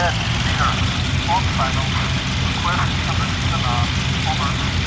Yes, Peter. Final Request Over.